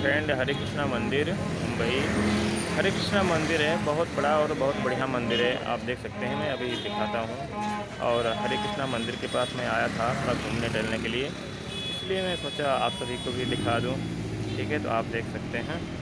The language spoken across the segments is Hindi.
फ्रेंड हरे कृष्णा मंदिर, मुंबई। हरे कृष्णा मंदिर है, बहुत बड़ा और बहुत बढ़िया मंदिर है। आप देख सकते हैं, मैं अभी दिखाता हूँ। और हरे कृष्णा मंदिर के पास मैं आया था थोड़ा घूमने टहलने के लिए। इसलिए मैं सोचा आप सभी को भी दिखा दूँ। ठीक है तो आप देख सकते हैं।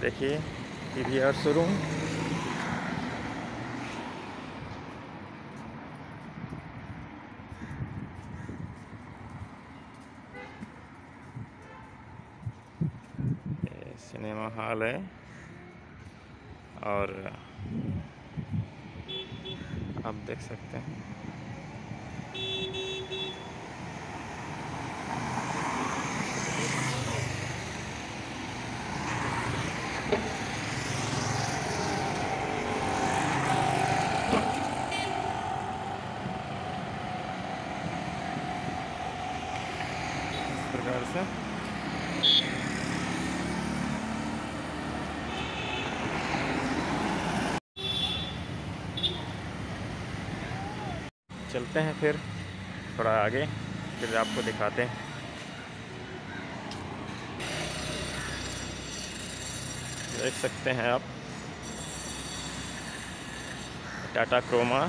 देखिए P V R showroom cinema hall है। और आप देख सकते हैं। प्रकार से। चलते हैं फिर, थोड़ा आगे, फिर आपको दिखाते हैं। देख सकते हैं आप। टाटा क्रोमा।